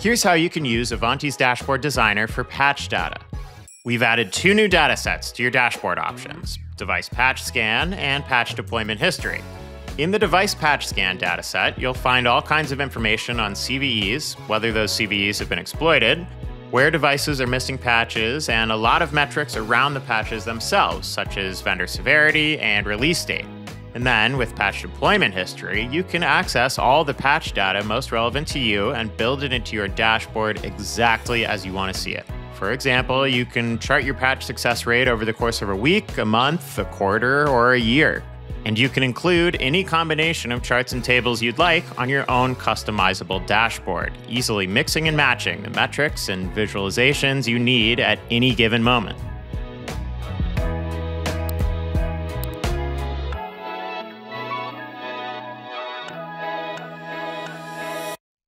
Here's how you can use Ivanti's Dashboard Designer for patch data. We've added two new datasets to your dashboard options device patch scan and patch deployment history. In the device patch scan dataset, you'll find all kinds of information on CVEs, whether those CVEs have been exploited, where devices are missing patches, and a lot of metrics around the patches themselves, such as vendor severity and release date. And then, with patch deployment history, you can access all the patch data most relevant to you and build it into your dashboard exactly as you want to see it. For example, you can chart your patch success rate over the course of a week, a month, a quarter, or a year. And you can include any combination of charts and tables you'd like on your own customizable dashboard, easily mixing and matching the metrics and visualizations you need at any given moment.